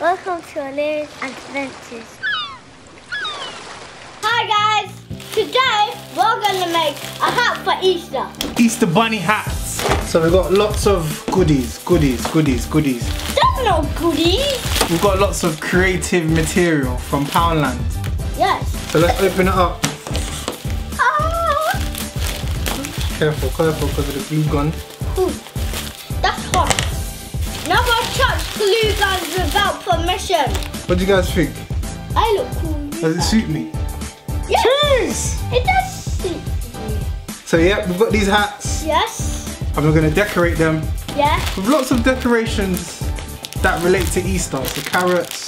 Welcome to Alayah's Adventures. Hi guys! Today we're gonna make a hat for Easter. Easter bunny hats. So we've got lots of goodies, goodies, goodies, goodies. That's no goodies. We've got lots of creative material from Poundland. Yes. So let's open it up. Ah! Careful, careful because of the glue gun. Ooh, that's hot. Never touch glue guns without permission. What do you guys think? I look cool. Does it suit me? Yes, Cheers! it does suit me. So yeah, we've got these hats Yes, and we're going to decorate them yeah. with lots of decorations that relate to Easter. So carrots,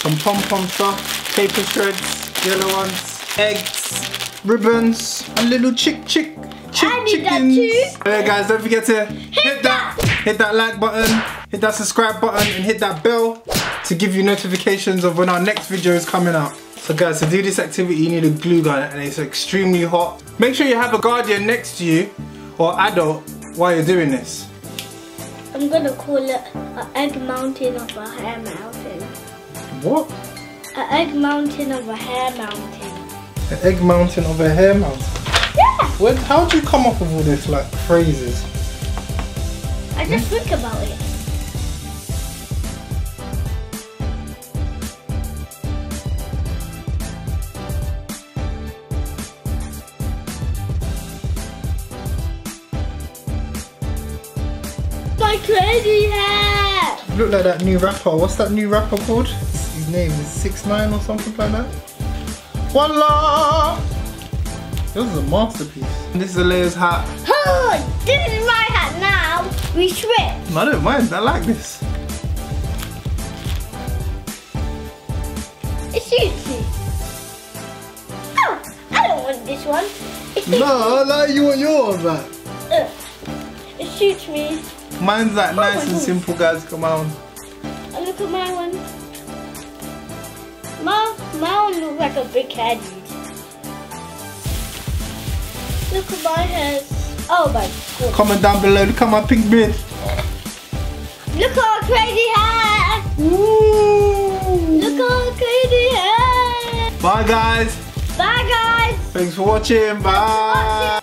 some pom-pom stuff, paper shreds, yellow ones, eggs, ribbons, and little chick chick chick I need that chickens. too. Oh, yeah guys, don't forget to hit, that, hit that like button, hit that subscribe button, and hit that bell to give you notifications of when our next video is coming up. So guys, to do this activity you need a glue gun and it's extremely hot. Make sure you have a guardian next to you or adult while you're doing this. I'm gonna call it an egg mountain of a hair mountain. What? An egg mountain of a hair mountain. An egg mountain of a hair mountain. Yeah, Where, how'd you come up with all this like phrases? I just think about it. My crazy hair! You look like that new rapper. What's that new rapper called? His name is Six Nine or something like that. Voila! This is a masterpiece. This is Alayah's hat. Oh, this is my hat now. We switch. I don't mind. I like this. It suits me. Oh, I don't want this one. It No, I like you want yours, man. It me. Mine's like my nice and simple, guys. Come on. Oh, look at my one. My, my one looks like a big head. Look at my hair. Oh my god. Comment down below. Look at my pink beard. Look at our crazy hair. Look at our crazy hair. Bye, guys. Bye guys. Thanks for watching. Bye.